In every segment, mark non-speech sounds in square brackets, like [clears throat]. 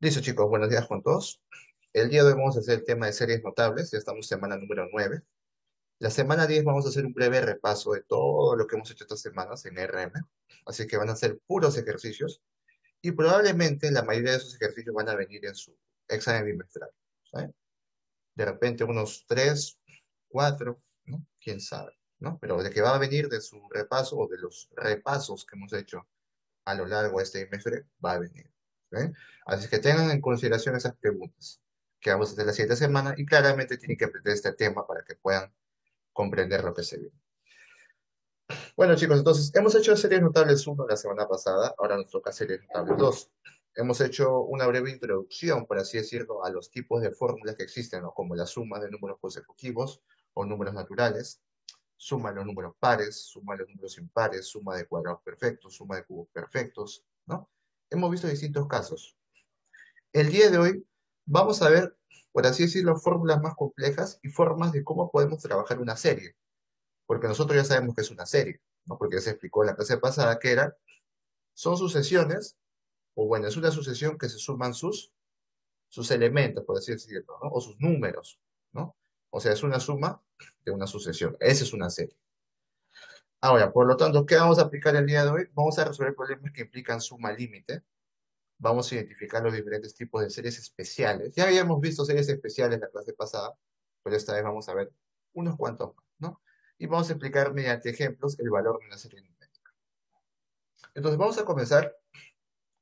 Listo, chicos, buenos días con todos. El día de hoy vamos a hacer el tema de series notables, ya estamos semana número 9. La semana 10 vamos a hacer un breve repaso de todo lo que hemos hecho estas semanas en RM, así que van a ser puros ejercicios y probablemente la mayoría de esos ejercicios van a venir en su examen bimestral. De repente unos 3, 4, ¿no? quién sabe, ¿no? Pero de que va a venir de su repaso o de los repasos que hemos hecho a lo largo de este bimestre, va a venir. Así que tengan en consideración esas preguntas que vamos a hacer la siguiente semana y claramente tienen que aprender este tema para que puedan comprender lo que se viene. Bueno chicos, entonces hemos hecho series notables 1 la semana pasada, ahora nos toca series notables 2. Hemos hecho una breve introducción, por así decirlo, a los tipos de fórmulas que existen, como la suma de números consecutivos o números naturales, suma de los números pares, suma de los números impares, suma de cuadrados perfectos, suma de cubos perfectos, ¿no? Hemos visto distintos casos. El día de hoy vamos a ver, por así decirlo, fórmulas más complejas y formas de cómo podemos trabajar una serie. Porque nosotros ya sabemos que es una serie, ¿no? Porque se explicó en la clase pasada que era, son sucesiones, o bueno, es una sucesión que se suman sus, sus elementos, por así decirlo, ¿no? O sus números, ¿no? O sea, es una suma de una sucesión. Esa es una serie. Ahora, por lo tanto, ¿qué vamos a aplicar el día de hoy? Vamos a resolver problemas que implican suma límite. Vamos a identificar los diferentes tipos de series especiales. Ya habíamos visto series especiales la clase pasada, pero esta vez vamos a ver unos cuantos más, ¿no? Y vamos a explicar mediante ejemplos el valor de una serie numérica. Entonces, vamos a comenzar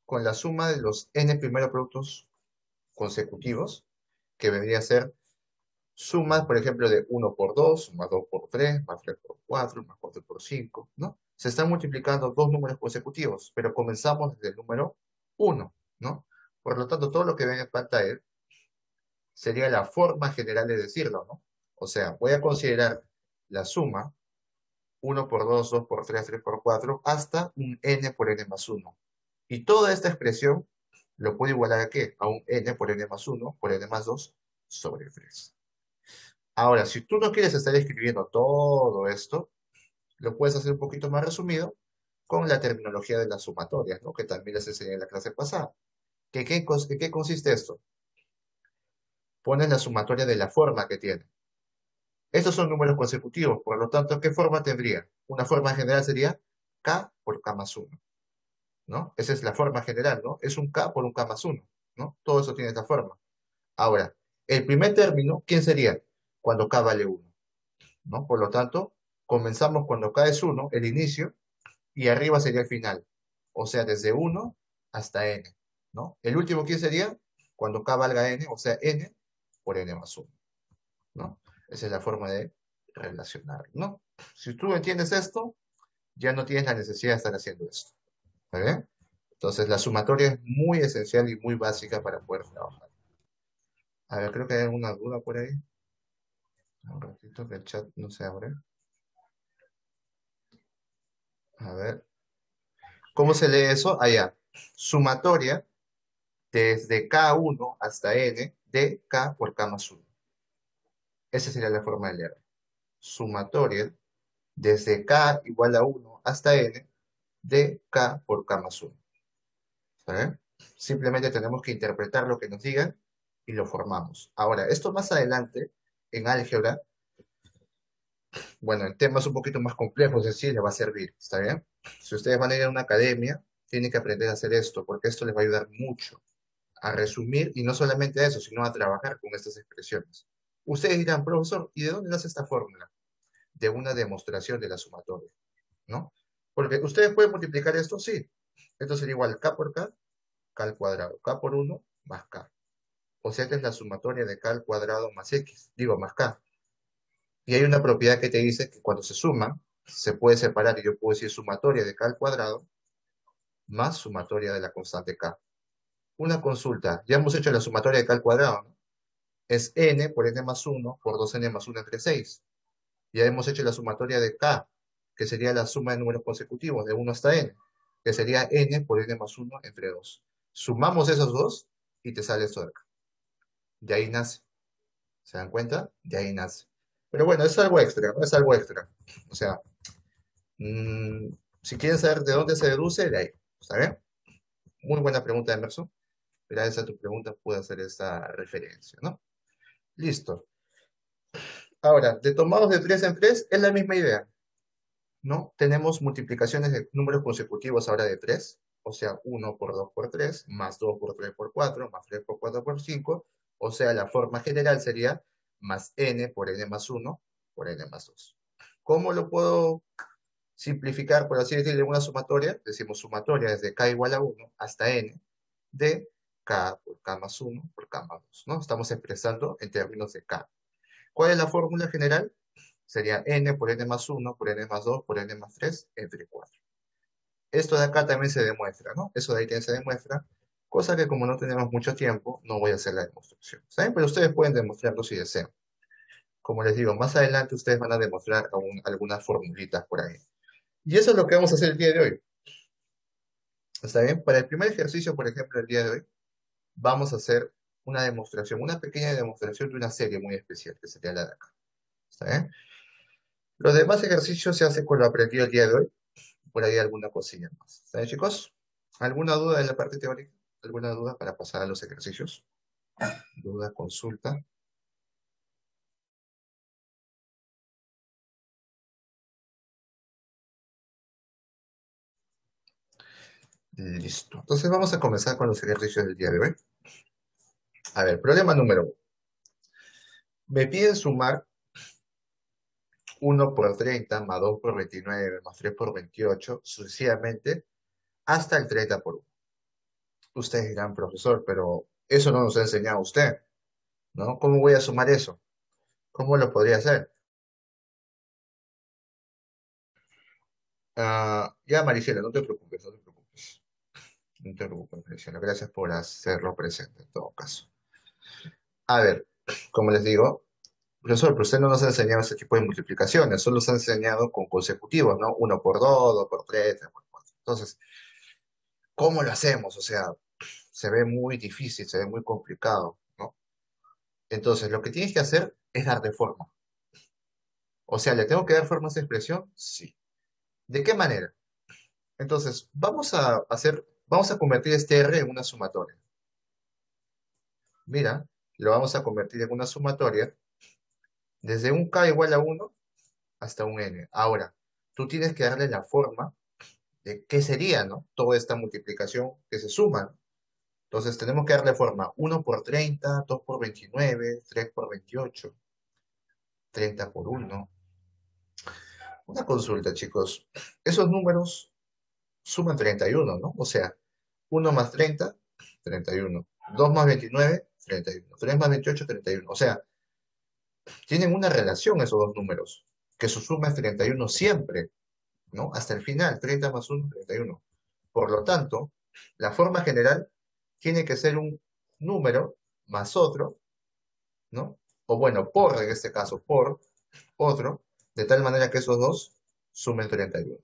con la suma de los n primeros productos consecutivos, que vendría a ser sumas, por ejemplo, de 1 por 2, más 2 por 3, más 3 por 4, más 4 por 5, ¿no? Se están multiplicando dos números consecutivos, pero comenzamos desde el número 1, ¿no? Por lo tanto, todo lo que ven en pantalla sería la forma general de decirlo, ¿no? O sea, voy a considerar la suma 1 por 2, 2 por 3, 3 por 4, hasta un n por n más 1. Y toda esta expresión lo puedo igualar a qué? A un n por n más 1 por n más 2 sobre 3. Ahora, si tú no quieres estar escribiendo todo esto, lo puedes hacer un poquito más resumido con la terminología de las sumatorias, ¿no? que también les enseñé en la clase pasada. ¿Qué, qué, consiste esto? Pones la sumatoria de la forma que tiene. Estos son números consecutivos, por lo tanto, ¿qué forma tendría? Una forma general sería k por k más 1. ¿no? Esa es la forma general, ¿no? Es un k por un k más 1, ¿no? Todo eso tiene esta forma. Ahora, el primer término, ¿quién sería? Cuando k vale 1. ¿no? Por lo tanto, comenzamos cuando k es 1, el inicio, y arriba sería el final. O sea, desde 1 hasta n. ¿no? El último, ¿quién sería? Cuando k valga n, o sea, n por n más 1. ¿no? Esa es la forma de relacionar. ¿no? Si tú entiendes esto, ya no tienes la necesidad de estar haciendo esto. ¿Está Entonces, la sumatoria es muy esencial y muy básica para poder trabajar. A ver, creo que hay alguna duda por ahí. Un ratito que el chat no se abre. A ver. ¿Cómo se lee eso? Allá. Sumatoria desde K1 hasta N de K por K más 1. Esa sería la forma de leer. Sumatoria desde K igual a 1 hasta N de K por K más 1. Simplemente tenemos que interpretar lo que nos digan y lo formamos. Ahora, esto más adelante en álgebra, bueno, en temas un poquito más complejos, sí les va a servir, ¿está bien? Si ustedes van a ir a una academia, tienen que aprender a hacer esto, porque esto les va a ayudar mucho a resumir, y no solamente a eso, sino a trabajar con estas expresiones. Ustedes dirán, profesor, ¿y de dónde nace esta fórmula? De una demostración de la sumatoria, ¿no? Porque ustedes pueden multiplicar esto, sí. Esto sería igual k por k, k al cuadrado, k por 1 más k. O es la sumatoria de k al cuadrado más x, digo, más k. Y hay una propiedad que te dice que cuando se suma, se puede separar, y yo puedo decir sumatoria de k al cuadrado más sumatoria de la constante k. Una consulta, ya hemos hecho la sumatoria de k al cuadrado, ¿no? Es n por n más 1 por 2n más 1 entre 6. Ya hemos hecho la sumatoria de k, que sería la suma de números consecutivos, de 1 hasta n, que sería n por n más 1 entre 2. Sumamos esos dos y te sale esto de acá de ahí nace. ¿Se dan cuenta? De ahí nace. Pero bueno, es algo extra. Es algo extra. O sea, mm, si quieren saber de dónde se deduce, de ahí. ¿Está bien? Muy buena pregunta, Emerson. gracias a tu pregunta pude hacer esta referencia, ¿no? Listo. Ahora, de tomados de 3 en 3 es la misma idea, ¿no? Tenemos multiplicaciones de números consecutivos ahora de 3, o sea, 1 por 2 por 3, más 2 por 3 por 4, más 3 por 4 por 5, o sea, la forma general sería más n por n más 1 por n más 2. ¿Cómo lo puedo simplificar, por así decirlo, en una sumatoria? Decimos sumatoria desde k igual a 1 hasta n de k por k más 1 por k más 2, ¿no? Estamos expresando en términos de k. ¿Cuál es la fórmula general? Sería n por n más 1 por n más 2 por n más 3 entre 4. Esto de acá también se demuestra, ¿no? Eso de ahí también se demuestra, cosa que como no tenemos mucho tiempo, no voy a hacer la demostración. ¿Saben? Pero ustedes pueden demostrarlo si desean. Como les digo, más adelante ustedes van a demostrar algunas formulitas por ahí. Y eso es lo que vamos a hacer el día de hoy. ¿Está bien? Para el primer ejercicio, por ejemplo, el día de hoy, vamos a hacer una demostración, una pequeña demostración de una serie muy especial, que sería la de acá. ¿Está bien? Los demás ejercicios se hacen con lo aprendido el día de hoy. Por ahí alguna cosilla más. ¿Está bien, chicos? ¿Alguna duda en la parte teórica? ¿Alguna duda para pasar a los ejercicios? ¿Duda, consulta? Listo. Entonces vamos a comenzar con los ejercicios del día de hoy. A ver, problema número uno. Me piden sumar 1 por 30 más 2 por 29 más 3 por 28 sucesivamente hasta el 30 por 1. Ustedes dirán, profesor, pero eso no nos ha enseñado usted, ¿no? ¿Cómo voy a sumar eso? ¿Cómo lo podría hacer? Uh, ya, Maricela, no te preocupes, no te preocupes. No te preocupes, Maricela. Gracias por hacerlo presente en todo caso. A ver, como les digo, profesor, pero usted no nos ha enseñado ese tipo de multiplicaciones, solo nos ha enseñado con consecutivos, ¿no? Uno por dos, dos por tres, tres por cuatro. Entonces, ¿cómo lo hacemos? O sea, se ve muy difícil, se ve muy complicado, ¿no? Entonces, lo que tienes que hacer es darle forma. O sea, ¿le tengo que dar forma a esa expresión? Sí. ¿De qué manera? Entonces, vamos a hacer, vamos a convertir este R en una sumatoria. Mira, lo vamos a convertir en una sumatoria desde un k igual a 1 hasta un n. Ahora, tú tienes que darle la forma de qué sería, ¿no? Toda esta multiplicación que se suma. Entonces tenemos que darle forma 1 por 30, 2 por 29, 3 por 28, 30 por 1. Una consulta, chicos. Esos números suman 31, ¿no? O sea, 1 más 30, 31. 2 más 29, 31. 3 más 28, 31. O sea, tienen una relación esos dos números, que su suma es 31 siempre, ¿no? Hasta el final, 30 más 1, 31. Por lo tanto, la forma general tiene que ser un número más otro, ¿no? O bueno, por, en este caso, por otro, de tal manera que esos dos sumen 31.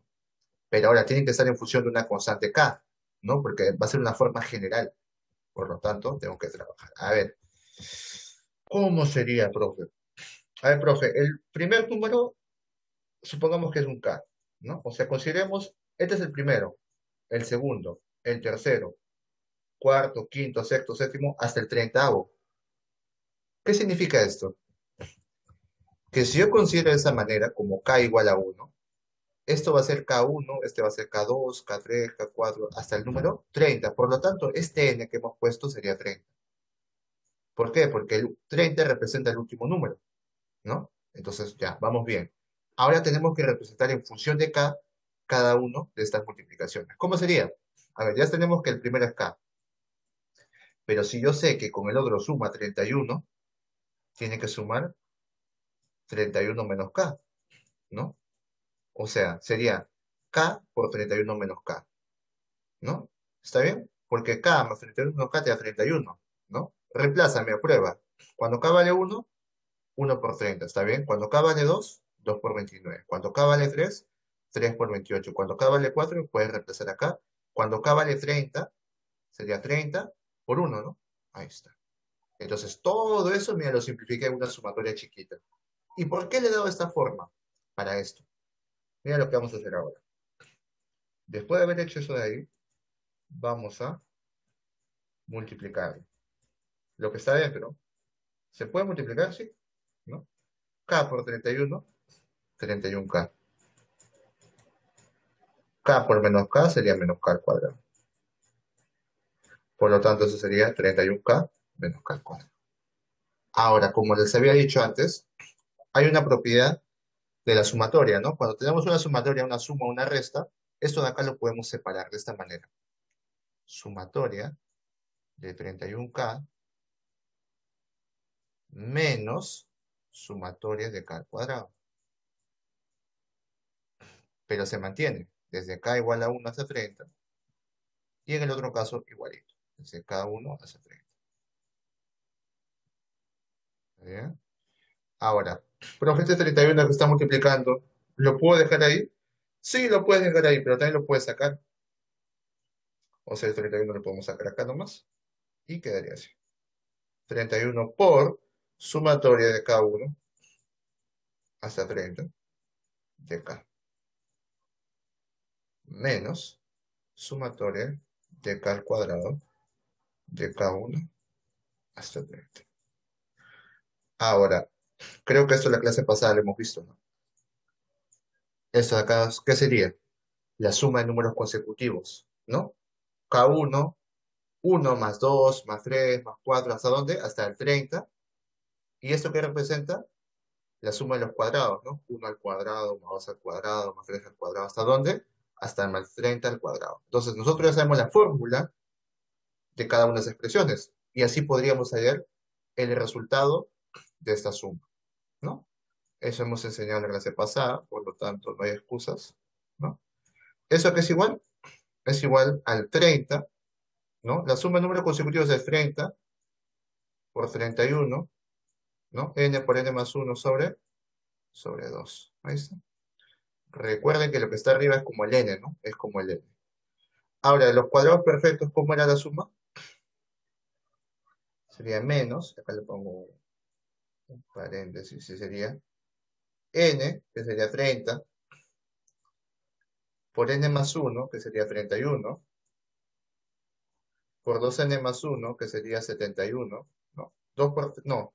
Pero ahora tienen que estar en función de una constante k, ¿no? Porque va a ser una forma general. Por lo tanto, tengo que trabajar. A ver, ¿cómo sería, profe? A ver, profe, el primer número, supongamos que es un K, ¿no? O sea, consideremos, este es el primero, el segundo, el tercero, cuarto, quinto, sexto, séptimo, hasta el treintavo. ¿Qué significa esto? Que si yo considero de esa manera, como K igual a 1, esto va a ser K1, este va a ser K2, K3, K4, hasta el número 30. Por lo tanto, este N que hemos puesto sería 30. ¿Por qué? Porque el 30 representa el último número, ¿no? Entonces, ya, vamos bien. Ahora tenemos que representar en función de K cada uno de estas multiplicaciones. ¿Cómo sería? A ver, ya tenemos que el primero es K. Pero si yo sé que con el otro suma 31, tiene que sumar 31 menos K, ¿no? O sea, sería K por 31 menos K. ¿No? ¿Está bien? Porque K más 31 menos K te da 31. ¿No? Reemplázame a prueba. Cuando K vale 1, 1 por 30. ¿Está bien? Cuando K vale 2, 2 por 29. Cuando K vale 3, 3 por 28. Cuando K vale 4, puedes reemplazar acá. Cuando K vale 30, sería 30 por 1, ¿no? Ahí está. Entonces, todo eso, mira, lo simplifiqué en una sumatoria chiquita. ¿Y por qué le he dado esta forma? Para esto. Mira lo que vamos a hacer ahora. Después de haber hecho eso de ahí, vamos a multiplicable. Lo que está dentro, ¿se puede multiplicar? Sí, ¿no? K por 31, 31K. K por menos K sería menos K al cuadrado. Por lo tanto, eso sería 31K menos K al cuadrado. Ahora, como les había dicho antes, hay una propiedad de la sumatoria, ¿no? Cuando tenemos una sumatoria, una suma, una resta, esto de acá lo podemos separar de esta manera. Sumatoria de 31K menos sumatoria de K al cuadrado. Pero se mantiene desde K igual a 1 hasta 30 y en el otro caso igualito, desde K1 hasta 30. ¿Bien? Ahora, profe, este 31 que está multiplicando, ¿lo puedo dejar ahí? Sí, lo puedes dejar ahí, pero también lo puedes sacar. O sea, el 31 lo podemos sacar acá nomás. Y quedaría así. 31 por sumatoria de K1 hasta 30 de K. Menos sumatoria de K al cuadrado de K1 hasta 30. Ahora, creo que esto en la clase pasada lo hemos visto, ¿no? Esto de acá, ¿qué sería? La suma de números consecutivos, ¿no? K1, 1 más 2, más 3, más 4, ¿hasta dónde? Hasta el 30. ¿Y esto qué representa? La suma de los cuadrados, ¿no? 1 al cuadrado, más 2 al cuadrado, más 3 al cuadrado, ¿hasta dónde? Hasta el más 30 al cuadrado. Entonces, nosotros ya sabemos la fórmula de cada una de esas expresiones. Y así podríamos hallar el resultado de esta suma, ¿no? Eso hemos enseñado en la clase pasada, por lo tanto no hay excusas, ¿no? ¿Eso qué es igual? Es igual al 30, ¿no? La suma de números consecutivos es 30 por 31, ¿no? n por n más 1 sobre, sobre 2. Ahí está. Recuerden que lo que está arriba es como el n, ¿no? Es como el n. Ahora, los cuadrados perfectos, ¿cómo era la suma? Sería menos, acá le pongo un paréntesis, sería n, que sería 30, por n más 1, que sería 31, por 2n más 1, que sería 71, ¿no? 2 por, no,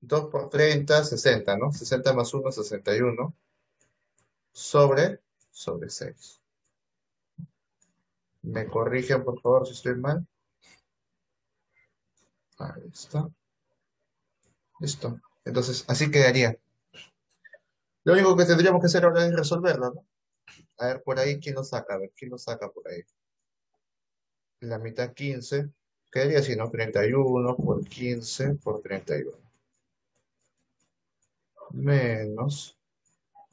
2 por 30, 60, ¿no? 60 más 1, 61, sobre, sobre 6. ¿Me corrigen, por favor, si estoy mal? Ahí está. Listo. Entonces, así quedaría. Lo único que tendríamos que hacer ahora es resolverlo, ¿no? A ver, por ahí, ¿quién lo saca? A ver, ¿quién lo saca por ahí? La mitad 15. Quedaría así, ¿no? 31 por 15 por 31. Menos.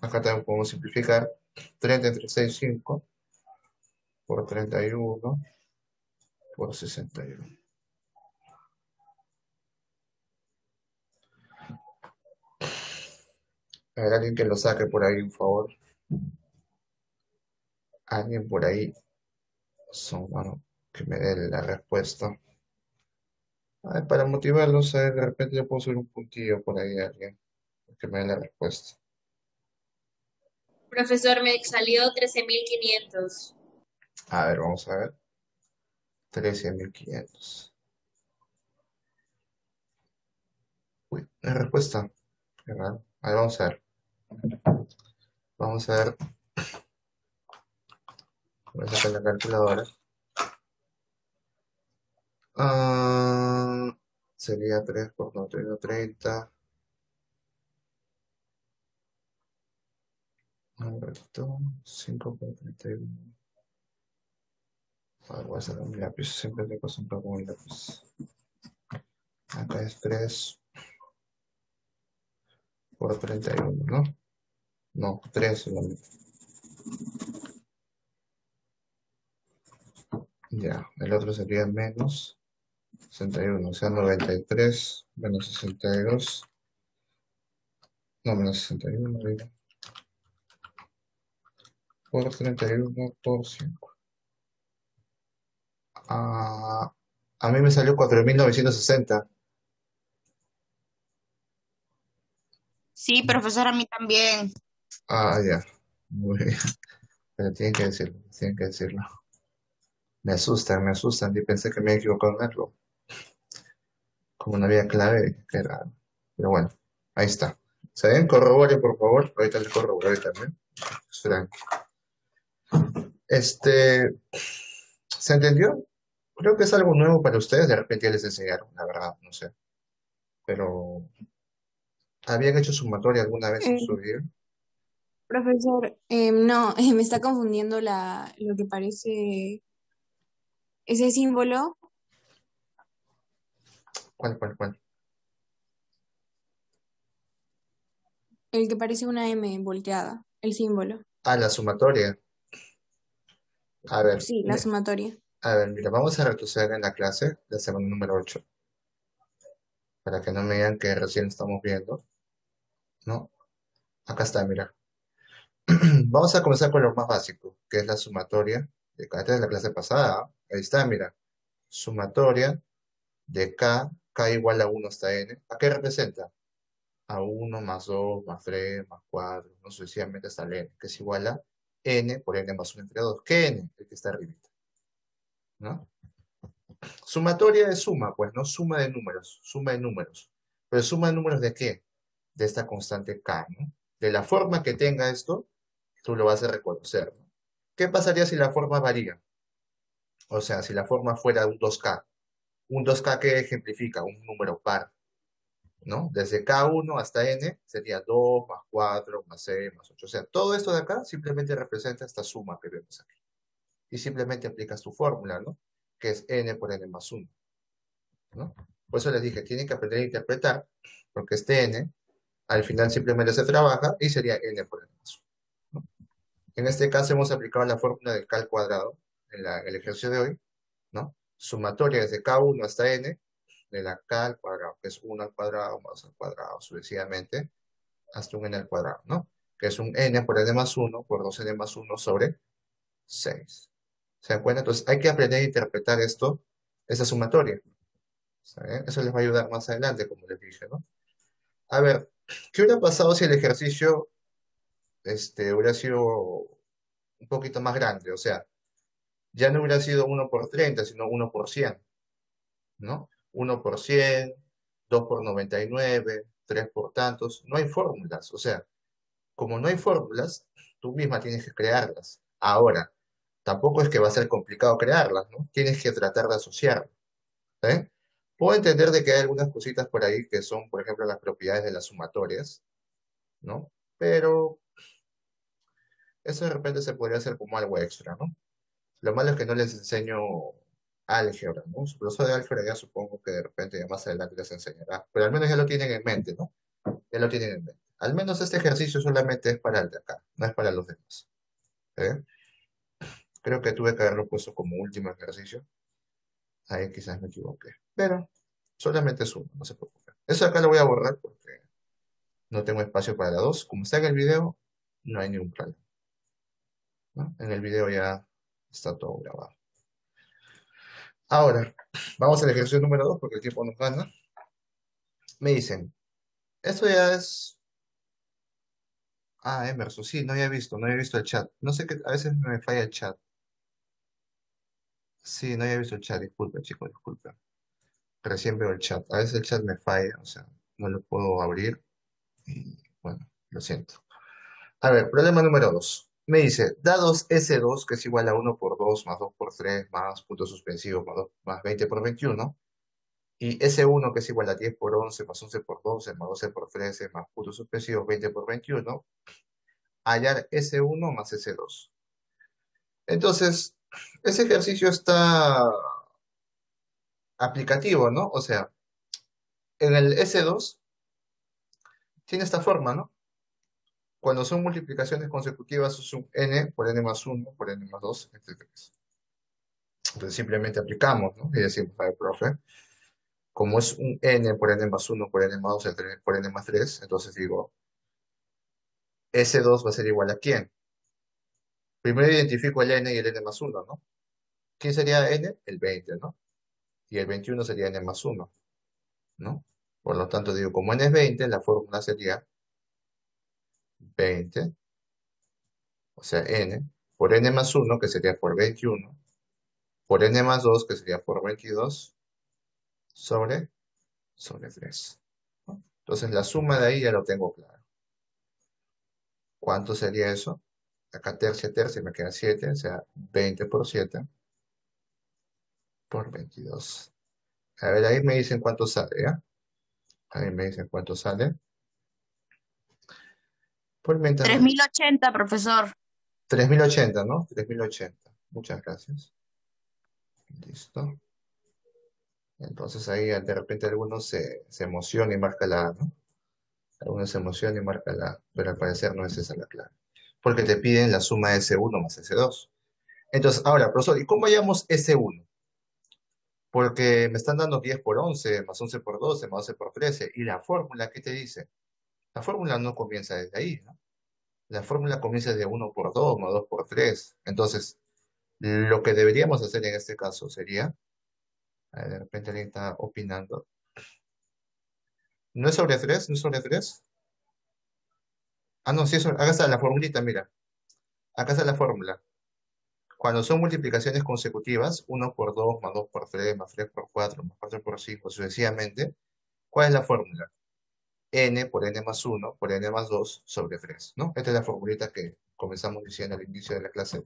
Acá también podemos simplificar. 30 entre 6, 5. Por 31 por 61. A ver, alguien que lo saque por ahí, por favor. Alguien por ahí. Son, bueno, que me dé la respuesta. A ver, para motivarlos, a ver, de repente yo puedo subir un puntillo por ahí a alguien. Que me dé la respuesta. Profesor, me salió 13.500. A ver, vamos a ver. 13.500. Uy, la respuesta. Qué raro. A ver, vamos a ver. Vamos a ver. Voy a sacar la calculadora. Ah, sería 3 por 9, 30. Un ratito, 5 por 31. A ver, voy a sacar mi lápiz, siempre tengo un poco mi lápiz. Acá es 3 por 31, ¿no? No, 3 solamente. Ya, el otro sería menos 61, o sea, 93 menos 62. No, menos 61, no Por 31 por 5. Ah, a mí me salió 4.960. Sí, profesor, a mí también. Ah, ya. Muy bien. Pero tienen que decirlo, tienen que decirlo. Me asustan, me asustan. Y pensé que me había equivocado en algo. Como no había clave, raro. Pero bueno, ahí está. ¿Se ven? Corrobore, por favor. Ahorita les corroboré también. Esperen. Este, ¿se entendió? Creo que es algo nuevo para ustedes. De repente ya les enseñaron, la verdad, no sé. Pero, ¿habían hecho sumatoria alguna vez en Eh, su vida? profesor, eh, no, [laughs] me está confundiendo la, lo que parece ese símbolo, ¿Cuál, cuál, cuál? el que parece una M volteada, el símbolo. Ah, la sumatoria. A ver, Sí, la sumatoria. a ver, mira, vamos a retroceder en la clase, la semana número 8, para que no me digan que recién estamos viendo, ¿no? Acá está, mira. [clears throat] Vamos a comenzar con lo más básico, que es la sumatoria de K. Esta es la clase pasada. ¿ah? Ahí está, mira. Sumatoria de K, K igual a 1 hasta N. ¿A qué representa? A 1 más 2 más 3 más 4, no sucesivamente hasta el N, que es igual a N por N más 1 entre 2. ¿Qué N? El que está arribita, ¿no? Sumatoria es suma, pues, ¿no? Suma de números, suma de números. ¿Pero suma de números de qué? De esta constante K, ¿no? De la forma que tenga esto, tú lo vas a reconocer, ¿no? ¿Qué pasaría si la forma varía? O sea, si la forma fuera un 2K. Un 2K que ejemplifica un número par, ¿no? Desde K1 hasta N sería 2 más 4 más 6 más 8. O sea, todo esto de acá simplemente representa esta suma que vemos aquí. Y simplemente aplicas tu fórmula, ¿no? Que es N por N más 1, ¿no? Por eso les dije, tienen que aprender a interpretar, porque este N al final simplemente se trabaja y sería N por más 1. ¿no? En este caso hemos aplicado la fórmula del K al cuadrado en, el ejercicio de hoy, ¿no? Sumatoria desde K1 hasta N de la K al cuadrado, que es 1 al cuadrado más al cuadrado, sucesivamente, hasta un N al cuadrado, ¿no? Que es un N por N más 1 por 2N más 1 sobre 6. ¿Se dan cuenta? Entonces hay que aprender a interpretar esto, esa sumatoria. Eso les va a ayudar más adelante, como les dije, ¿no? A ver, ¿qué hubiera pasado si el ejercicio este, hubiera sido un poquito más grande? O sea, ya no hubiera sido 1 por 30, sino 1 por 100, ¿no? 1 por 100, 2 por 99, 3 por tantos. No hay fórmulas. O sea, como no hay fórmulas, tú misma tienes que crearlas. Ahora, tampoco es que va a ser complicado crearlas, ¿no? Tienes que tratar de asociarlas. ¿eh? Puedo entender de que hay algunas cositas por ahí que son, por ejemplo, las propiedades de las sumatorias, ¿no? Pero eso de repente se podría hacer como algo extra, ¿no? Lo malo es que no les enseño álgebra, ¿no? Su profesor de álgebra ya supongo que de repente ya más adelante les enseñará, pero al menos ya lo tienen en mente, ¿no? Ya lo tienen en mente. Al menos este ejercicio solamente es para el de acá, no es para los demás. ¿eh? Creo que tuve que haberlo puesto como último ejercicio. Ahí quizás me equivoqué. Pero solamente es uno, no se preocupen. Eso acá lo voy a borrar porque no tengo espacio para la dos. Como está en el video, no hay ningún problema. En el video ya está todo grabado. Ahora, vamos al ejercicio número 2 porque el tiempo nos gana. Me dicen, esto ya es... Ah, Emerson, sí, no había visto, no había visto el chat. No sé qué, a veces me falla el chat. Sí, no había visto el chat, disculpen chicos, disculpen. Recién veo el chat. A veces el chat me falla, o sea, no lo puedo abrir. Y bueno, lo siento. A ver, problema número 2. Me dice, dados S2, que es igual a 1 por 2 más 2 por 3 más puntos suspensivos más, 2 más 20 por 21, y S1, que es igual a 10 por 11 más 11 por 12 más 12 por 13 más puntos suspensivos 20 por 21, hallar S1 más S2. Entonces, ese ejercicio está aplicativo, ¿no? O sea, en el S2 tiene esta forma, ¿no? Cuando son multiplicaciones consecutivas es un n por n más 1 por n más 2, entre 3. Entonces simplemente aplicamos, ¿no? Y decimos, a ver, profe, como es un n por n más 1 por n más 2 entre por n más 3, entonces digo, S2 va a ser igual a quién? Primero identifico el n y el n más 1, ¿no? ¿Quién sería n? El 20, ¿no? Y el 21 sería n más 1, ¿no? Por lo tanto, digo, como n es 20, la fórmula sería 20, o sea, n, por n más 1, que sería por 21, por n más 2, que sería por 22, sobre, sobre 3. Entonces la suma de ahí ya lo tengo claro. ¿Cuánto sería eso? Acá tercia, tercia, me queda 7, o sea, 20 por 7 por 22. A ver, ahí me dicen cuánto sale, ¿ya? Ahí me dicen cuánto sale. Por 3080, profesor. 3080, ¿no? 3080. Muchas gracias. Listo. Entonces ahí de repente algunos se, se emociona y marca la A, ¿no? Algunos se emociona y marca la A, pero al parecer no es esa la clave. Porque te piden la suma de S1 más S2. Entonces, ahora, profesor, ¿y cómo hallamos S1? Porque me están dando 10 por 11, más 11 por 12, más 12 por 13. ¿Y la fórmula qué te dice? La fórmula no comienza desde ahí, ¿no? La fórmula comienza de 1 por 2, más 2 por 3. Entonces, lo que deberíamos hacer en este caso sería, de repente alguien está opinando, ¿no es sobre 3? ¿No es sobre 3? Ah, no, sí, eso, acá está la formulita, mira. Acá está la fórmula. Cuando son multiplicaciones consecutivas, 1 por 2, más 2 por 3, más 3 por 4, más 4 por 5, sucesivamente, ¿cuál es la fórmula? n por n más 1 por n más 2 sobre 3, ¿no? Esta es la formulita que comenzamos diciendo al inicio de la clase.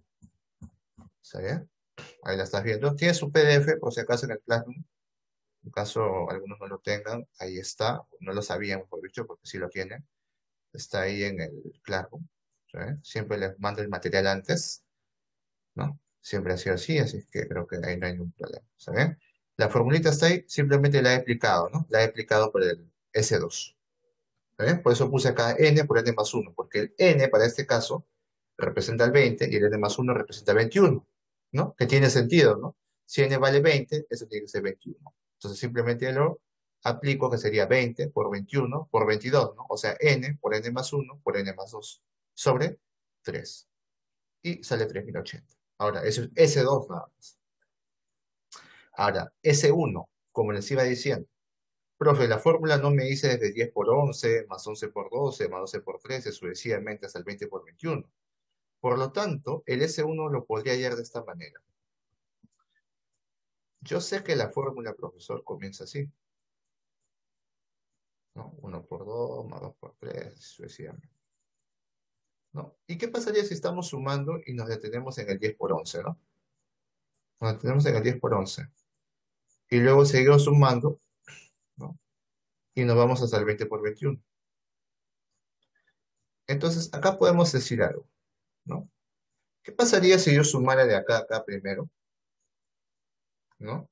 ¿Está bien? Ahí la estás viendo. Tienes un PDF, por si acaso, en el Classroom. En caso algunos no lo tengan, ahí está. No lo sabían, por dicho, porque sí lo tienen. Está ahí en el Classroom. Siempre les mando el material antes, ¿no? Siempre ha sido así, así que creo que ahí no hay ningún problema. ¿Está La formulita está ahí, simplemente la he explicado, ¿no? La he explicado por el S2. Por eso puse acá n por n más 1, porque el n para este caso representa el 20 y el n más 1 representa el 21, ¿no? Que tiene sentido, ¿no? Si n vale 20, eso tiene que ser 21. Entonces simplemente lo aplico que sería 20 por 21 por 22, ¿no? O sea, n por n más 1 por n más 2 sobre 3. Y sale 3080. Ahora, eso es S2 nada más. Ahora, S1, como les iba diciendo, Profe, la fórmula no me dice desde 10 por 11, más 11 por 12, más 12 por 13, sucesivamente hasta el 20 por 21. Por lo tanto, el S1 lo podría hallar de esta manera. Yo sé que la fórmula, profesor, comienza así. 1 por 2, más 2 por 3, sucesivamente. ¿No? ¿Y qué pasaría si estamos sumando y nos detenemos en el 10 por 11, ¿no? Nos detenemos en el 10 por 11. Y luego seguimos sumando y nos vamos hasta el 20 por 21. Entonces, acá podemos decir algo, ¿no? ¿Qué pasaría si yo sumara de acá a acá primero? ¿No?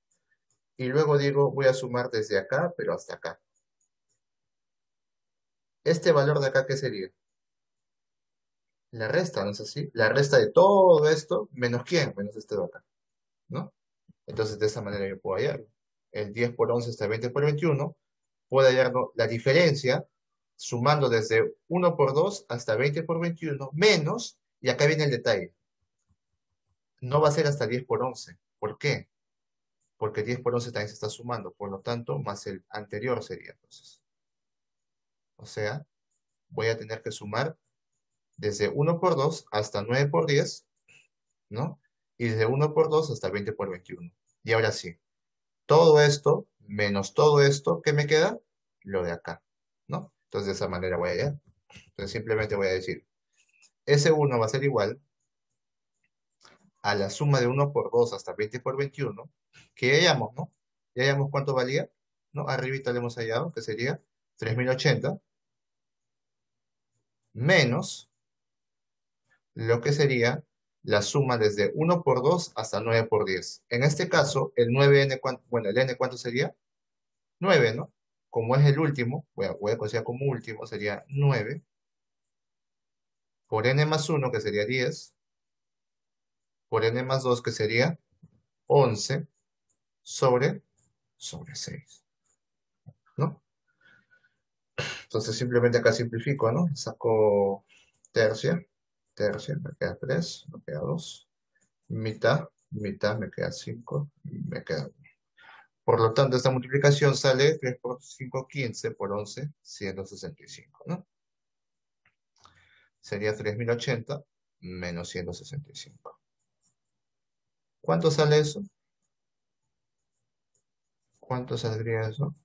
Y luego digo, voy a sumar desde acá, pero hasta acá. Este valor de acá, ¿qué sería? La resta, ¿no es así? La resta de todo esto, menos quién, menos este de acá, ¿no? Entonces, de esa manera yo puedo hallarlo. El 10 por 11 está 20 por 21, puedo hallar la diferencia sumando desde 1 por 2 hasta 20 por 21, menos, y acá viene el detalle, no va a ser hasta 10 por 11. ¿Por qué? Porque 10 por 11 también se está sumando, por lo tanto, más el anterior sería entonces. O sea, voy a tener que sumar desde 1 por 2 hasta 9 por 10, ¿no? Y desde 1 por 2 hasta 20 por 21. Y ahora sí, todo esto menos todo esto, ¿qué me queda? Lo de acá, ¿no? Entonces de esa manera voy a hallar. Entonces simplemente voy a decir, S1 va a ser igual a la suma de 1 por 2 hasta 20 por 21, que ya hallamos, ¿no? Ya hallamos cuánto valía, ¿no? Arribita le hemos hallado, que sería 3080, menos lo que sería la suma desde 1 por 2 hasta 9 por 10. En este caso, el 9n, bueno, el n cuánto sería? 9, ¿no? Como es el último, voy a, voy a considerar como último, sería 9 por n más 1, que sería 10, por n más 2, que sería 11, sobre, sobre 6. ¿No? Entonces simplemente acá simplifico, ¿no? Saco tercia, tercia, me queda 3, me queda 2. Mitad, mitad, me queda 5, me queda 1. Por lo tanto, esta multiplicación sale 3 por 5, 15 por 11, 165, ¿no? Sería 3080 menos 165. ¿Cuánto sale eso? ¿Cuánto saldría eso?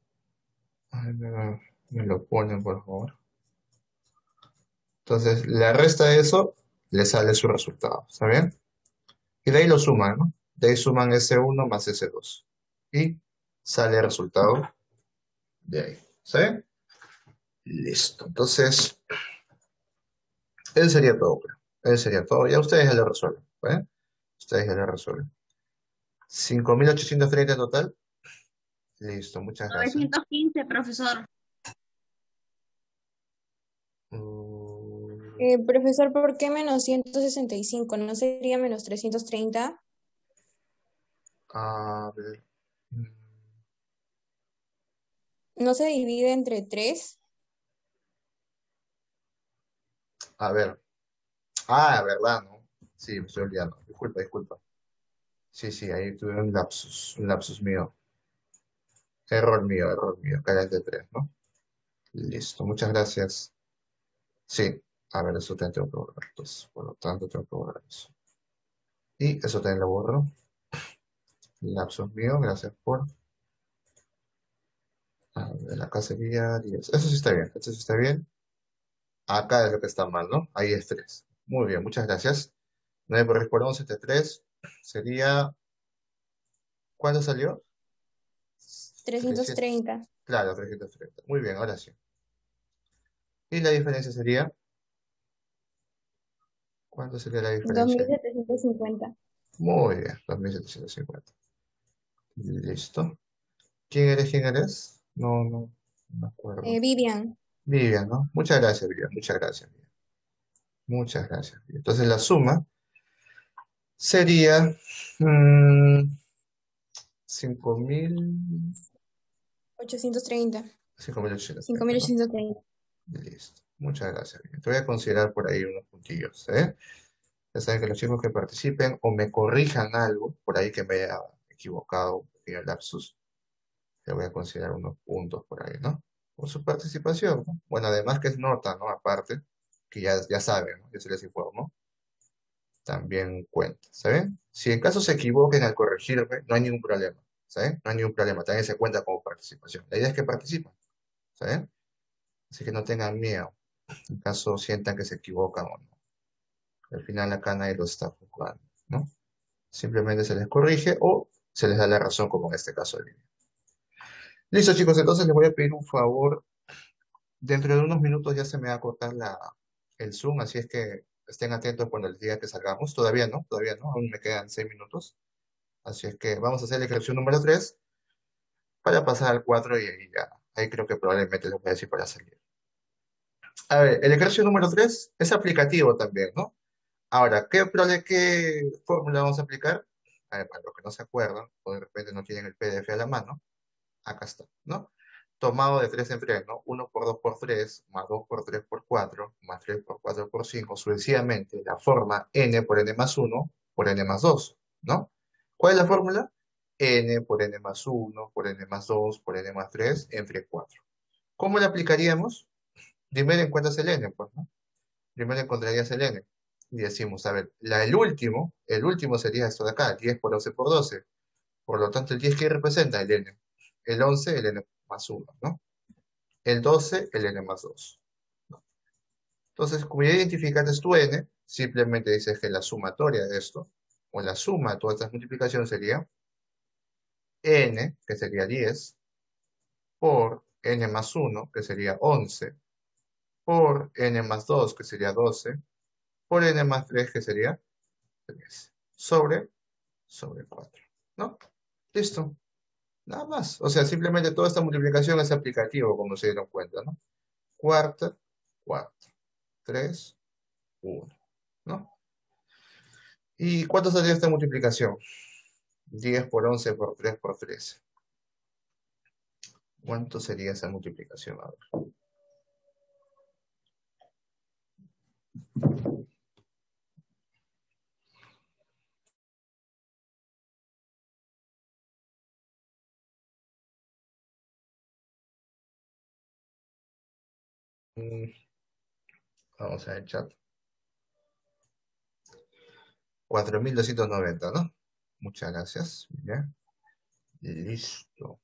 me, me lo ponen, por favor. Entonces, le resta eso, le sale su resultado, ¿está bien? Y de ahí lo suman, ¿no? De ahí suman S1 más S2. Y sale el resultado de ahí, ¿sí? Listo. Entonces, él sería todo, creo. Él sería todo. Ya ustedes ya lo resuelven, ¿eh? Ustedes ya lo resuelven. 5.830 en total. Listo, muchas gracias. 915, profesor. Eh, profesor, ¿por qué menos 165? ¿No sería menos 330? A ver. Mm. ¿No se divide entre 3? A ver. Ah, verdad, ¿no? Sí, me estoy olvidando. Disculpa, disculpa. Sí, sí, ahí tuve un lapsus, un lapsus mío. Error mío, error mío. Cae de 3, ¿no? Listo, muchas gracias. Sí, a ver, eso también tengo que borrar. Entonces, por lo tanto, tengo que borrar eso. Y eso también lo borro. Lapsus mío, gracias por. A ver, acá sería 10. Eso sí está bien, eso sí está bien. Acá es lo que está mal, ¿no? Ahí es 3. Muy bien, muchas gracias. 9 por 10 por 11, 3. Sería... ¿Cuánto salió? 330. Claro, 330. Muy bien, ahora sí. Y la diferencia sería... ¿Cuánto sería la diferencia? 2750. Muy bien, 2750. Listo. ¿Quién eres? ¿Quién eres? No, no, no me acuerdo. Eh, Vivian. Vivian, ¿no? Muchas gracias, Vivian. Muchas gracias, Vivian. Muchas gracias. Entonces la suma sería mmm, 5.000... 830. 5.830. 5.830. Listo. Muchas gracias. Te voy a considerar por ahí unos puntillos. ¿eh? Ya saben que los chicos que participen o me corrijan algo, por ahí que me haya equivocado un pequeño lapsus, te voy a considerar unos puntos por ahí, ¿no? Por su participación, ¿no? Bueno, además que es nota, ¿no? Aparte, que ya, ya saben, ¿no? Ya se les informó. También cuenta, ¿saben? Si en caso se equivoquen al corregirme, no hay ningún problema, ¿saben? No hay ningún problema, también se cuenta como participación. La idea es que participen, ¿saben? Así que no tengan miedo en caso sientan que se equivocan o no. Al final acá nadie los está juzgando, ¿no? Simplemente se les corrige o se les da la razón, como en este caso del video. Listo, chicos, entonces les voy a pedir un favor. Dentro de unos minutos ya se me va a cortar la, el Zoom, así es que estén atentos cuando les diga que salgamos. Todavía no, todavía no, aún me quedan seis minutos. Así es que vamos a hacer la ejecución número 3 para pasar al 4 y ahí ya, ahí creo que probablemente les voy a decir para salir. A ver, el ejercicio número 3 es aplicativo también, ¿no? Ahora, ¿qué, qué fórmula vamos a aplicar? A ver, para los que no se acuerdan, o de repente no tienen el PDF a la mano, acá está, ¿no? Tomado de 3 en 3, ¿no? 1 por 2 por 3, más 2 por 3 por 4, más 3 por 4 por 5, sucesivamente, la forma n por n más 1 por n más 2, ¿no? ¿Cuál es la fórmula? N por n más 1, por n más 2, por n más 3, entre 4. ¿Cómo la aplicaríamos? Primero encuentras el n, pues, ¿no? Primero encontrarías el n. Y decimos, a ver, la, el último, el último sería esto de acá, 10 por 11 por 12. Por lo tanto, el 10 que representa el n. El 11, el n más 1, ¿no? El 12, el n más 2. Entonces, como ya identificaste tu n, simplemente dices que la sumatoria de esto, o la suma de todas estas multiplicaciones sería n, que sería 10, por n más 1, que sería 11, por n más 2, que sería 12, por n más 3, que sería 3, sobre, sobre 4, ¿no? Listo. Nada más. O sea, simplemente toda esta multiplicación es aplicativo, como se dieron cuenta, ¿no? Cuarta, 4, 3, 1, ¿no? ¿Y cuánto salió esta multiplicación? 10 por 11 por 3 por 13. ¿Cuánto sería esa multiplicación? A ver. Mm, vamos a ver el chat. 4.290, ¿no? Muchas gracias. Listo.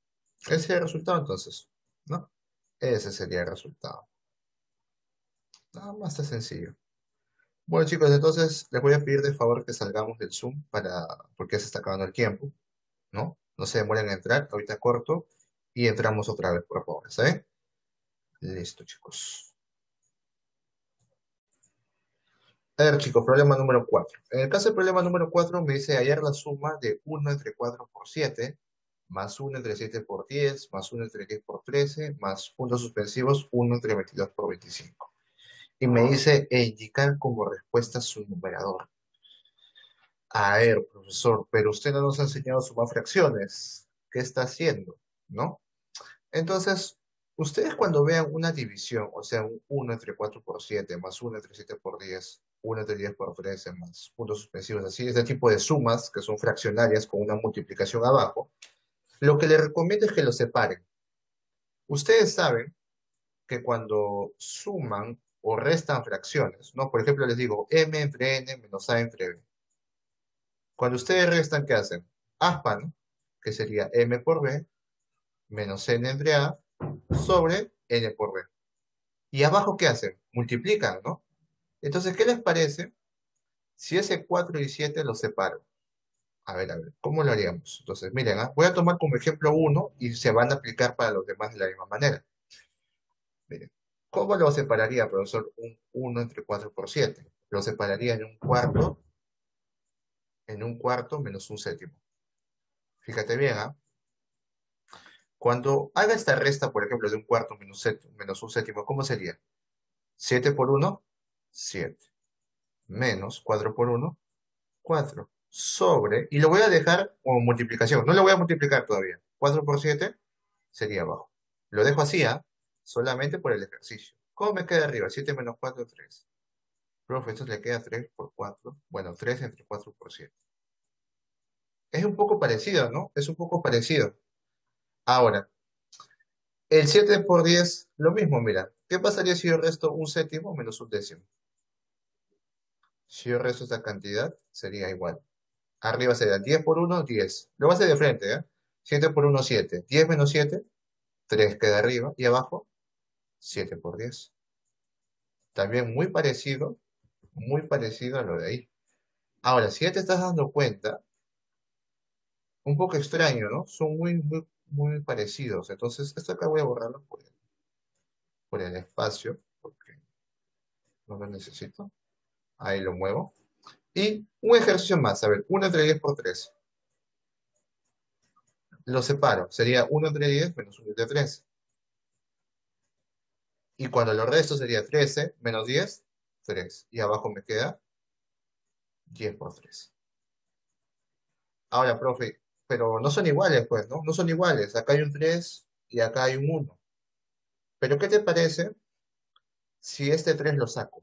Ese sería el resultado entonces, ¿no? Ese sería el resultado. Nada más está sencillo. Bueno chicos, entonces les voy a pedir de favor que salgamos del Zoom para, porque se está acabando el tiempo, ¿no? No se demoren en entrar, ahorita corto y entramos otra vez, por favor, ¿saben? Listo chicos. A ver chicos, problema número 4. En el caso del problema número 4 me dice hallar la suma de 1 entre 4 por 7, más 1 entre 7 por 10, más 1 entre 10 por 13, más puntos suspensivos 1 entre 22 por 25 y me dice e indicar como respuesta su numerador. A ver, profesor, pero usted no nos ha enseñado a sumar fracciones. ¿Qué está haciendo? ¿No? Entonces, ustedes cuando vean una división, o sea, un 1 entre 4 por 7, más 1 entre 7 por 10, 1 entre 10 por 13, más puntos suspensivos, así, este tipo de sumas que son fraccionarias con una multiplicación abajo, lo que les recomiendo es que lo separen. Ustedes saben que cuando suman o restan fracciones, ¿no? Por ejemplo, les digo m entre n menos a entre b. Cuando ustedes restan, ¿qué hacen? Aspa, ¿no? Que sería m por b menos n entre a sobre n por b. ¿Y abajo qué hacen? Multiplican, ¿no? Entonces, ¿qué les parece si ese 4 y 7 los separo? A ver, a ver, ¿cómo lo haríamos? Entonces, miren, ¿ah? voy a tomar como ejemplo 1 y se van a aplicar para los demás de la misma manera. Miren, ¿Cómo lo separaría, profesor, un 1 entre 4 por 7? Lo separaría en un cuarto, en un cuarto menos un séptimo. Fíjate bien, ¿ah? Cuando haga esta resta, por ejemplo, de un cuarto menos un séptimo, ¿cómo sería? 7 por 1, 7. Menos 4 por 1, 4. Sobre, y lo voy a dejar como multiplicación. No lo voy a multiplicar todavía. 4 por 7 sería abajo. Lo dejo así, ¿ah? solamente por el ejercicio. ¿Cómo me queda arriba? 7 menos 4, 3. Profe, esto le queda 3 por 4. Bueno, 3 entre 4 por 7. Es un poco parecido, ¿no? Es un poco parecido. Ahora, el 7 por 10, lo mismo, mira. ¿Qué pasaría si yo resto un séptimo menos un décimo? Si yo resto esta cantidad, sería igual. Arriba sería 10 por 1, 10. Lo voy a hacer de frente, ¿eh? 7 por 1, 7. 10 menos 7, 3 queda arriba. Y abajo, 7 por 10. También muy parecido, muy parecido a lo de ahí. Ahora, si ya te estás dando cuenta, un poco extraño, ¿no? Son muy, muy, muy parecidos. Entonces, esto acá voy a borrarlo por el, por el espacio, porque no lo necesito. Ahí lo muevo. Y un ejercicio más. A ver, 1 entre 10 por 3. Lo separo. Sería 1 entre 10 menos 1 entre 3. Y cuando lo resto sería 13 menos 10, 3. Y abajo me queda 10 por 3. Ahora, profe, pero no son iguales, pues, ¿no? No son iguales. Acá hay un 3 y acá hay un 1. Pero, ¿qué te parece si este 3 lo saco?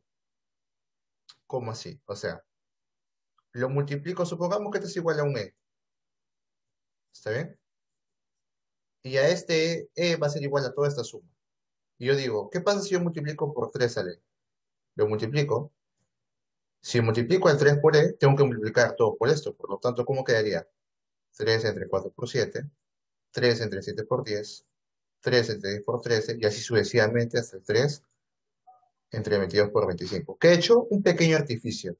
¿Cómo así? O sea, lo multiplico, supongamos que este es igual a un E. ¿Está bien? Y a este E va a ser igual a toda esta suma. Y yo digo, ¿qué pasa si yo multiplico por 3 al E? Lo multiplico. Si multiplico el 3 por E, tengo que multiplicar todo por esto. Por lo tanto, ¿cómo quedaría? 3 entre 4 por 7, 3 entre 7 por 10, 3 entre 10 por 13, y así sucesivamente hasta el 3 entre 22 por 25. Que he hecho un pequeño artificio.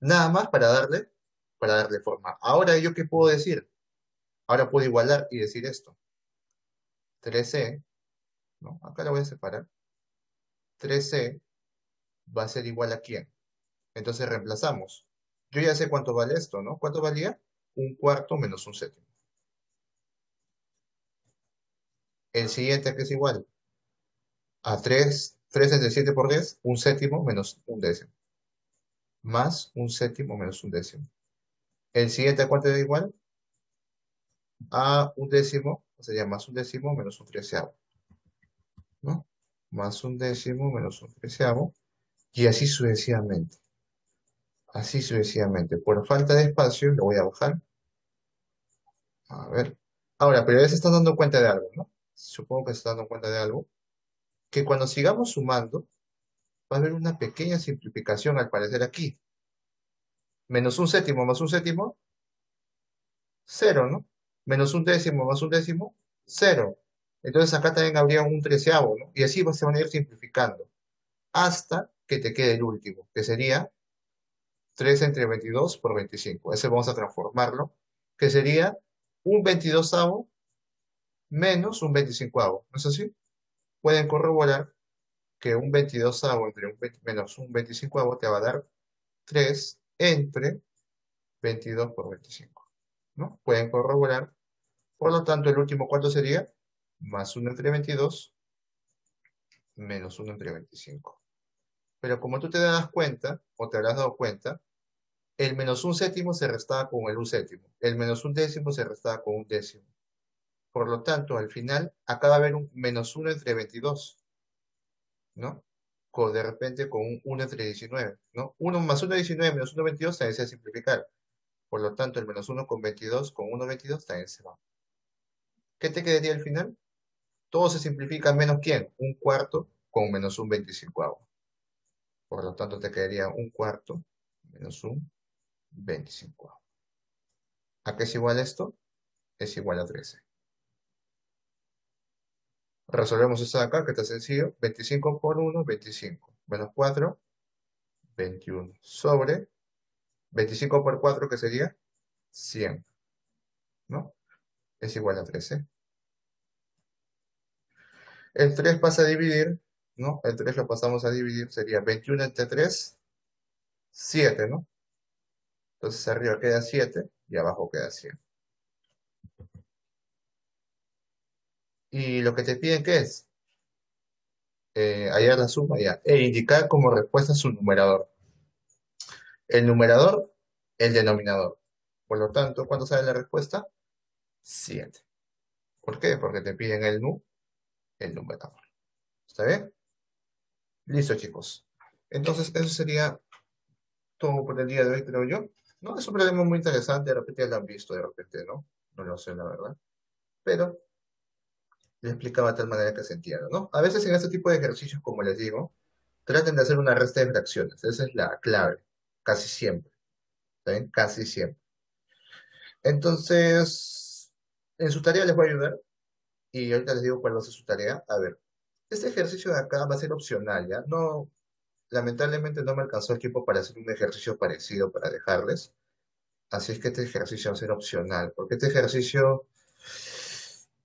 Nada más para darle, para darle forma. Ahora, ¿yo qué puedo decir? Ahora puedo igualar y decir esto. 3e ¿no? Acá la voy a separar. 3c va a ser igual a quién. Entonces reemplazamos. Yo ya sé cuánto vale esto, ¿no? ¿Cuánto valía? Un cuarto menos un séptimo. El siguiente que es igual a 3, 3 entre 7 por 10, un séptimo menos un décimo. Más un séptimo menos un décimo. El siguiente, ¿a cuánto es igual? A un décimo, sería más un décimo menos un treceavo. ¿no? Más un décimo menos un treceavo, y así sucesivamente. Así sucesivamente. Por falta de espacio, lo voy a bajar. A ver. Ahora, pero ya se están dando cuenta de algo, ¿no? Supongo que se están dando cuenta de algo. Que cuando sigamos sumando, va a haber una pequeña simplificación al parecer aquí. Menos un séptimo más un séptimo, cero, ¿no? Menos un décimo más un décimo, 0. Entonces acá también habría un treceavo, ¿no? Y así se van a ir simplificando hasta que te quede el último, que sería 3 entre 22 por 25. Ese vamos a transformarlo, que sería un 22 menos un 25 ¿No es así? Pueden corroborar que un 22 entre un menos un 25 te va a dar 3 entre 22 por 25. ¿No? Pueden corroborar. Por lo tanto, el último, ¿cuánto sería? Más 1 entre 22 menos 1 entre 25. Pero como tú te das cuenta, o te habrás dado cuenta, el menos un séptimo se restaba con el un séptimo. El menos un décimo se restaba con un décimo. Por lo tanto, al final, acá va a haber un menos 1 entre 22. ¿No? Con, de repente con un 1 entre 19. ¿No? 1 más 1 19 menos 1 22 también se va a simplificar. Por lo tanto, el menos 1 con 22 con 1 22 también se va. ¿Qué te quedaría al final? Todo se simplifica menos quién? Un cuarto con menos un 25. Por lo tanto, te quedaría un cuarto menos un 25. ¿A qué es igual esto? Es igual a 13. Resolvemos esto de acá, que está sencillo. 25 por 1, 25. Menos 4, 21. Sobre 25 por 4, que sería 100. ¿No? Es igual a 13. El 3 pasa a dividir ¿no? El 3 lo pasamos a dividir, sería 21 entre 3, 7, ¿no? Entonces arriba queda 7 y abajo queda 100. Y lo que te piden, ¿qué es? Eh, hallar la suma ya. E indicar como respuesta su numerador. El numerador, el denominador. Por lo tanto, ¿cuánto sale la respuesta? 7. ¿Por qué? Porque te piden el nu, el numerador. ¿Está bien? Listo, chicos. Entonces, eso sería todo por el día de hoy, creo yo. No, es un problema muy interesante, de repente ya lo han visto, de repente no, no lo sé, la verdad. Pero le explicaba de tal manera que se entienda, ¿no? A veces en este tipo de ejercicios, como les digo, traten de hacer una resta de fracciones. Esa es la clave, casi siempre. ¿Ven? Casi siempre. Entonces, en su tarea les voy a ayudar. Y ahorita les digo cuál va a ser su tarea. A ver, este ejercicio de acá va a ser opcional, ¿ya? No, lamentablemente no me alcanzó el tiempo para hacer un ejercicio parecido para dejarles. Así es que este ejercicio va a ser opcional, porque este ejercicio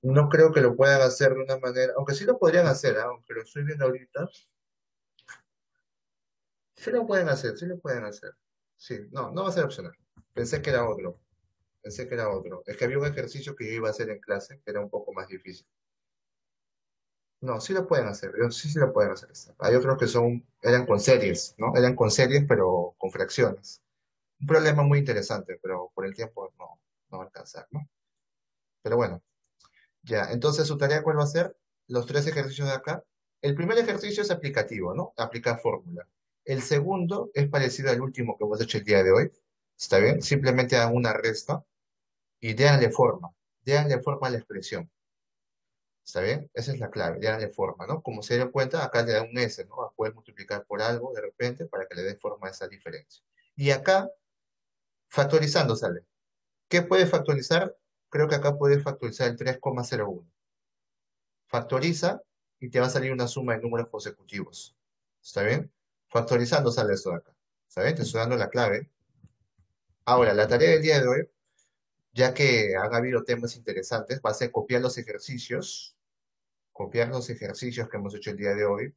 no creo que lo puedan hacer de una manera, aunque sí lo podrían hacer, ¿ah? aunque lo estoy viendo ahorita. Sí lo pueden hacer, sí lo pueden hacer. Sí, no, no va a ser opcional. Pensé que era otro. Pensé que era otro. Es que había un ejercicio que yo iba a hacer en clase que era un poco más difícil. No, sí lo pueden hacer, sí, sí lo pueden hacer. Hay otros que son, eran con series, ¿no? Eran con series, pero con fracciones. Un problema muy interesante, pero por el tiempo no, no va a alcanzar, ¿no? Pero bueno, ya. Entonces, ¿su tarea cuál va a ser? Los tres ejercicios de acá. El primer ejercicio es aplicativo, ¿no? Aplicar fórmula. El segundo es parecido al último que hemos hecho el día de hoy. ¿Está bien? Simplemente hagan una resta y déanle forma. Déanle forma a la expresión. ¿Está bien? Esa es la clave, de forma, ¿no? Como se dio cuenta, acá le da un S, ¿no? Poder multiplicar por algo de repente para que le dé forma a esa diferencia. Y acá, factorizando sale. ¿Qué puede factorizar? Creo que acá puede factorizar el 3,01. Factoriza y te va a salir una suma de números consecutivos. ¿Está bien? Factorizando sale esto de acá. ¿Está bien? Te estoy dando la clave. Ahora, la tarea del día de hoy, ya que han habido temas interesantes, va a ser copiar los ejercicios copiar los ejercicios que hemos hecho el día de hoy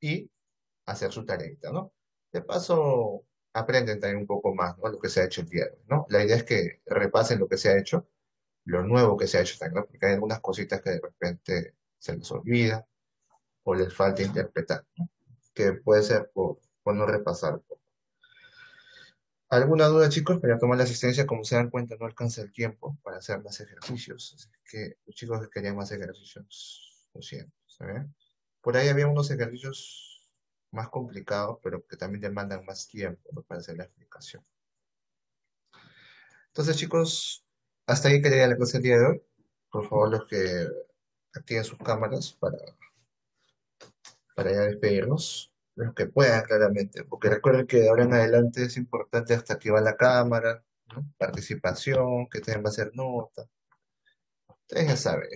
y hacer su tarea, ¿no? De paso, aprenden también un poco más, ¿no? Lo que se ha hecho el día de hoy, ¿no? La idea es que repasen lo que se ha hecho, lo nuevo que se ha hecho también, ¿no? Porque hay algunas cositas que de repente se les olvida o les falta interpretar, ¿no? Que puede ser por, por no repasar. ¿Alguna duda, chicos? Para tomar la asistencia, como se dan cuenta, no alcanza el tiempo para hacer más ejercicios. Así que los chicos que querían más ejercicios lo siento, Por ahí había unos ejercicios más complicados, pero que también demandan más tiempo para hacer la explicación. Entonces, chicos, hasta ahí quería la cosa el día de hoy. Por favor, los que activen sus cámaras para, para ya despedirnos. Los que puedan, claramente. Porque recuerden que de ahora en adelante es importante hasta activar la cámara, participación, que va a ser nota. Ustedes ya saben.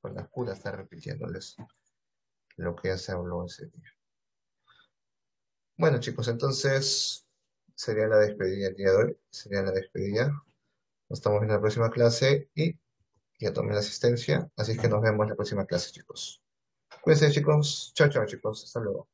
con la cura estar repitiéndoles lo que ya se habló ese día. Bueno, chicos, entonces sería la despedida el día de hoy. Sería la despedida. Nos estamos en la próxima clase y ya tomé la asistencia. Así que nos vemos en la próxima clase, chicos. Cuídense, chicos. Chao, chao, chicos. Hasta luego.